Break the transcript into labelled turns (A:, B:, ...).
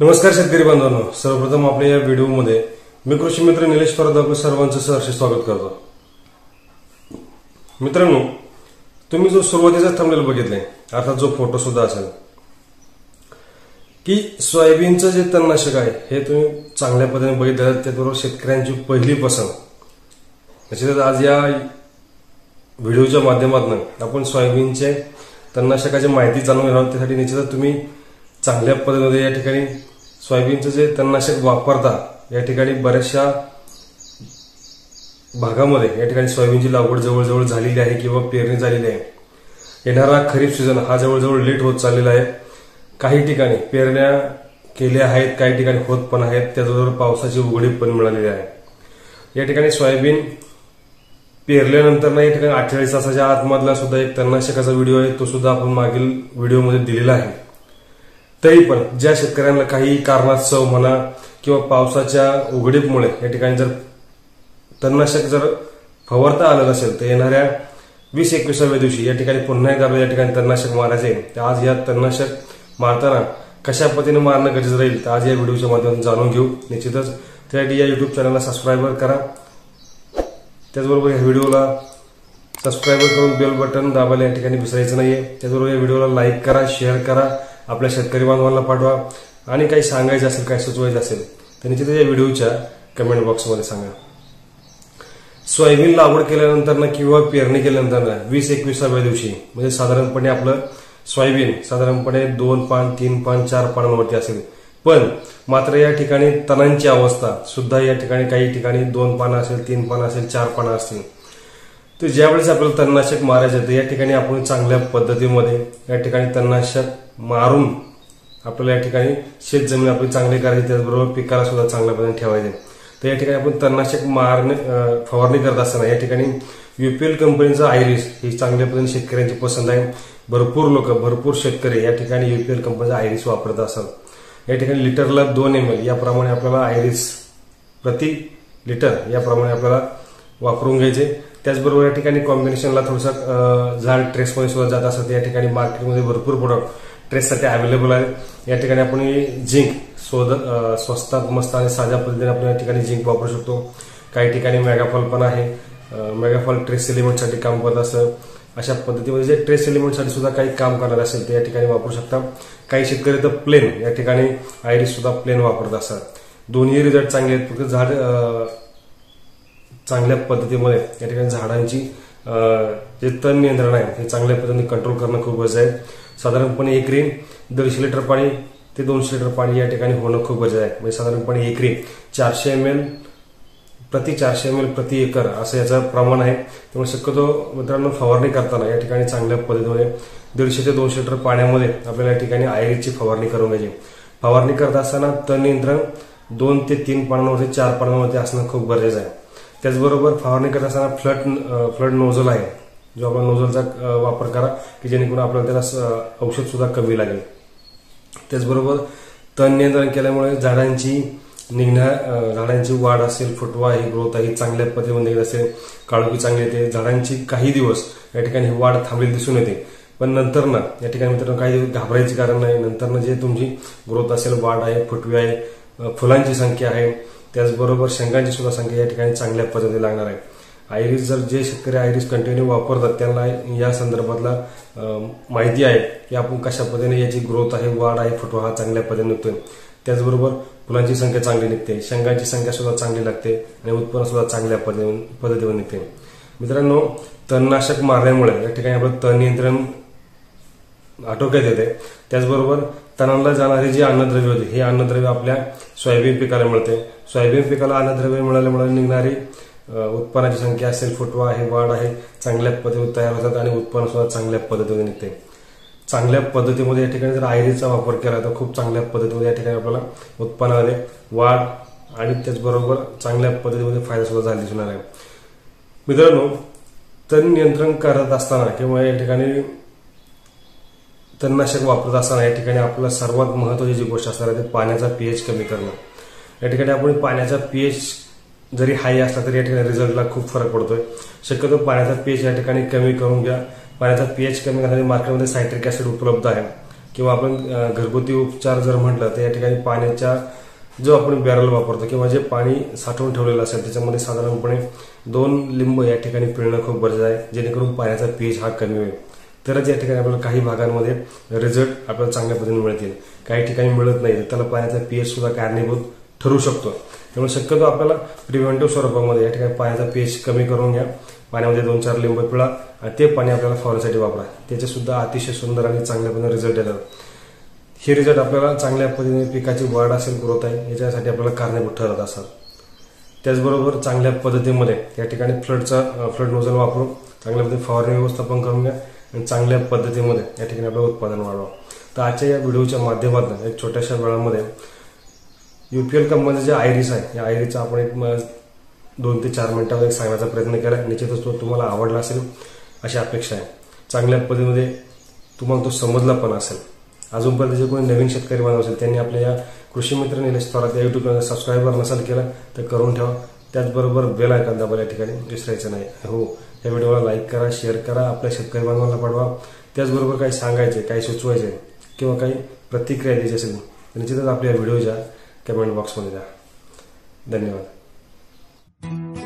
A: नमस्कार शेतकरी बांधवांनो सर्वप्रथम आपल्या या व्हिडिओमध्ये मी कृषी मित्र निलेश परत आपलं सर्वांचं सहर्ष स्वागत करतो. मित्रांनो तुम्ही जो सुरुवातीचा थंबनेल बघितलाय अर्थात जो फोटो सुद्धा असेल की सोयाबीनचं जे तणनाशक आहे हे तुम्ही चांगल्या पद्धतीने बघितलं त्याचबरोबर शेतकऱ्यांची पहिली पसंत. तसेच आज या व्हिडिओच्या माध्यमातून आपण सोयाबीनचे तणनाशकाची माहिती जाणून घेणार आहोत. त्यासाठी निश्चितच तुम्ही चांगल्या पद्धतीमध्ये या ठिकाणी सोयाबीनचं जे तणनाशक वापरता या ठिकाणी बऱ्याचशा भागामध्ये या ठिकाणी सोयाबीनची लागवड जवळजवळ झालेली आहे किंवा पेरणी झालेली आहे. येणारा खरीप सीझन हा जवळजवळ लेट होत चाललेला आहे. काही ठिकाणी पेरण्या केल्या आहेत काही ठिकाणी होत पण आहेत. त्याचबरोबर पावसाची उघडी पण मिळालेली आहे. या ठिकाणी सोयाबीन पेरल्यानंतर ना या ठिकाणी अठ्ठेचाळीस तासाच्या आतमधला सुद्धा एक तणनाशकाचा व्हिडिओ आहे. तो सुद्धा आपण मागील व्हिडिओमध्ये दिलेला आहे. तरी पण ज्या शेतकऱ्यांना काही कारणास्तव म्हणा किंवा पावसाच्या उघडीपमुळे या ठिकाणी जर तणनाशक जर फवारता आलं नसेल तर येणाऱ्या वीस एकविसाव्या दिवशी या ठिकाणी पुन्हा एकदा आपल्याला या ठिकाणी तणनाशक मारायचे तर आज या तणनाशक मारताना कशा पद्धतीने मारणं गरजेचं राहील तर आज या व्हिडिओच्या माध्यमातून जाणून घेऊ. निश्चितच त्यासाठी या युट्यूब चॅनलला सबस्क्राईबर करा. त्याचबरोबर या व्हिडिओला सबस्क्राईबर करून बेल बटन दाबायला या ठिकाणी विसरायचं नाही आहे त्याचबरोबर या व्हिडिओला लाईक करा शेअर करा. आपल्या शेतकरी बांधवांना पाठवा. आणि काही सांगायचं असेल काही सुचवायचं असेल तर निश्चित या व्हिडिओच्या कमेंट बॉक्समध्ये सांगा. सोयाबीन लागवड केल्यानंतर ना किंवा पेरणी केल्यानंतर ना वीस एकविसाव्या दिवशी म्हणजे साधारणपणे आपलं सोयाबीन साधारणपणे दोन पान तीन पान चार पानांवरती असेल. पण मात्र या ठिकाणी तणांची अवस्था सुद्धा या ठिकाणी काही ठिकाणी दोन पानं असेल तीन पानं असेल चार पानं असतील. तर ज्यावेळेस आपल्याला तणनाशक मारायचं तर या ठिकाणी आपण चांगल्या पद्धतीमध्ये या ठिकाणी तणनाशक मारून आपल्याला या ठिकाणी शेत जमीन आपली चांगली करायची त्याचबरोबर पिकाला सुद्धा चांगल्या पद्धतीने ठेवायचे. तर या ठिकाणी आपण तणनाशक मारणे फवारणी करत असताना या ठिकाणी युपीएल कंपनीचं आयरिस ही चांगल्या पद्धतीने शेतकऱ्यांची पसंत आहे. भरपूर लोक भरपूर शेतकरी या ठिकाणी युपीएल कंपनीचं आयरिस वापरत असतात. या ठिकाणी लिटरला दोन एम एल याप्रमाणे आपल्याला आयरिस प्रति लिटर याप्रमाणे आपल्याला वापरून घ्यायचे. त्याचबरोबर या ठिकाणी कॉम्बिनेशनला थोडंसं झाड ट्रेसमध्ये सुद्धा जात असतात. या ठिकाणी मार्केटमध्ये भरपूर प्रोडक्ट ट्रेससाठी अवेलेबल आहे या ठिकाणी आपण झिंक स्वद स्वस्तात मस्त आणि साध्या पद्धतीने आपण या ठिकाणी झिंक वापरू शकतो. काही ठिकाणी मेगाफॉल पण आहे. मेगाफॉल ट्रेस एलिमेंटसाठी काम करत असतं. अशा पद्धतीमध्ये जे ट्रेस एलिमेंटसाठी सुद्धा काही काम करणार असेल ते या ठिकाणी वापरू शकता. काही शेतकरी तर प्लेन या ठिकाणी आयरिस सुद्धा प्लेन वापरत असतात. दोन्ही रिझल्ट चांगले आहेत. फक्त झाड चांगल्या पद्धतीमध्ये या ठिकाणी झाडांची जे तण नियंत्रण आहे हे चांगल्या पद्धतीने कंट्रोल करणं खूप गरजेचं आहे. साधारणपणे एकरी दीडशे लिटर पाणी ते दोनशे लिटर पाणी या ठिकाणी होणं खूप गरजेचं आहे. म्हणजे साधारणपणे एकरी चारशे एम एल प्रति चारशे एम एल प्रति एकर असं याचं प्रमाण आहे. त्यामुळे शक्यतो मित्रांनो फवारणी करताना या ठिकाणी चांगल्या पद्धतीमध्ये दीडशे ते दोनशे लिटर पाण्यामध्ये आपल्याला या ठिकाणी आयरीची फवारणी करून घ्यायची. फवारणी करत असताना तण नियंत्रण दोन ते तीन पानांवरती चार पानांवरती असणं खूप गरजेचं आहे. त्याचबरोबर फवारणी करत असताना फ्लड फ्लड नोझल आहे जो आपण नोझलचा वापर करा की जेणेकरून आपल्याला त्याला स- औषध सुद्धा कमी लागेल. त्याचबरोबर तण नियंत्रण केल्यामुळे झाडांची निघण्या झाडांची वाढ असेल फुटवा ही ग्रोथ आहे चांगल्या पद्धतीने निघत असेल काळोखी चांगली येते झाडांची काही दिवस या ठिकाणी वाढ थांबलेली दिसून येते. पण नंतर ना या ठिकाणी मित्रांनो काही घाबरायचे कारण नाही नंतर जे तुमची ग्रोथ असेल वाढ आहे फुटवी आहे फुलांची संख्या आहे त्याचबरोबर शेंगांची सुद्धा संख्या या ठिकाणी चांगल्या पद्धतीने लागणार आहे. आयरिस जर जे शेतकरी आयरिस कंटिन्यू वापरतात त्यांना या संदर्भातला माहिती आहे की आपण कशा पद्धतीने याची ग्रोथ आहे वाढ आहे फुटवा हा चांगल्या पद्धतीने निघतोय. त्याचबरोबर फुलांची संख्या चांगली निघते शेंगांची संख्या सुद्धा चांगली लागते आणि उत्पन्न सुद्धा चांगल्या पद्धतीवर निघते. मित्रांनो तणनाशक मारल्यामुळे या ठिकाणी आपलं तण नियंत्रण आटोक्यात येते. त्याचबरोबर तणांना जाणारी जी अन्नद्रव्य होती हे अन्नद्रव्य आपल्या सोयाबीन पिकाला मिळते. सोयाबीन पिकाला अन्नद्रव्य मिळाल्यामुळे निघणारी उत्पन्नाची संख्या असेल फुटवा आहे वाढ आहे चांगल्या पद्धतीने तयार होतात आणि उत्पन्न सुद्धा चांगल्या पद्धतीने निघते. चांगल्या पद्धतीमध्ये या ठिकाणी जर आयरीचा वापर केला तर खूप चांगल्या पद्धतीमध्ये या ठिकाणी आपल्याला उत्पन्नामध्ये वाढ आणि त्याचबरोबर चांगल्या पद्धतीमध्ये फायदा सुद्धा झाला दिसणार आहे. मित्रांनो तण नियंत्रण करत असताना किंवा या ठिकाणी तणनाशक वापरत असताना या ठिकाणी आपल्याला सर्वात महत्वाची जी गोष्ट असणार आहे ते पाण्याचा पीएच कमी करणं. या ठिकाणी आपण पाण्याचा पीएच जरी हाय असला तरी या ठिकाणी रिझल्टला खूप फरक पडतोय. शक्यतो पाण्याचा पीएच या ठिकाणी कमी करून घ्या. पाण्याचा पीएच कमी करण्यासाठी मार्केटमध्ये सायट्रिक ऍसिड उपलब्ध आहे. किंवा आपण घरगुती उपचार जर म्हटलं तर या ठिकाणी पाण्याच्या जो आपण बॅरल वापरतो किंवा जे पाणी साठवून ठेवलेलं असेल त्याच्यामध्ये साधारणपणे दोन लिंब या ठिकाणी पिळणं खूप गरजेचं आहे जेणेकरून पाण्याचा पीएच हा कमी होईल. तरच या ठिकाणी आपल्याला काही भागांमध्ये रिझल्ट आपल्याला चांगल्या पद्धतीने मिळतील. काही ठिकाणी मिळत नाही त्याला पाण्याचा पीएच सुद्धा कारणीभूत ठरू शकतो. त्यामुळे शक्यतो आपल्याला प्रिव्हेंटिव्ह स्वरूपामध्ये या ठिकाणी पाण्याचा पेश कमी करून घ्या. पाण्यामध्ये दोन चार लिंब पिळा आणि ते पाणी आपल्याला फवारण्यासाठी वापरा. त्याचे सुद्धा अतिशय सुंदर आणि चांगल्या पद्धतीने रिझल्ट येतात. हे रिझल्ट आपल्याला चांगल्या पद्धतीने पिकाची वाढ असेल ग्रोथ आहे याच्यासाठी आपल्याला कारणीभूत ठरत असतात. त्याचबरोबर चांगल्या पद्धतीमध्ये या ठिकाणी फ्लडचा फ्लड नोझल वापरून चांगल्या पद्धतीने फवारणी व्यवस्थापन करून घ्या आणि चांगल्या पद्धतीमध्ये या ठिकाणी आपलं उत्पादन वाढवा. तर आजच्या या व्हिडिओच्या माध्यमातून एक छोट्याशा वेळामध्ये युपीएल कंपनीचं जे आयरिस आहे या आयरिसचा आपण एक दोन ते चार मिनिटामध्ये एक सांगण्याचा प्रयत्न केला. निश्चितच तो तुम्हाला आवडला असेल अशी अपेक्षा आहे. चांगल्या पद्धतीमध्ये तुम्हाला तो समजला पण असेल. अजूनपर्यंत जे कोणी नवीन शेतकरी बांधव असेल त्यांनी आपल्या या कृषी मित्र निलेश थोरात या युट्यूब चॅनल सबस्क्राईबर नसेल केलं तर करून ठेवा. त्याचबरोबर बेल आयकॉन दाबायला या ठिकाणी विसरायचं नाही. हो या व्हिडिओला लाईक करा शेअर करा आपल्या शेतकरी बांधवांना पाठवा. त्याचबरोबर काही सांगायचे काही सुचवायचे किंवा काही प्रतिक्रिया द्यायची असेल निश्चितच आपल्या व्हिडिओच्या कमेंट बॉक्समध्ये द्या धन्यवाद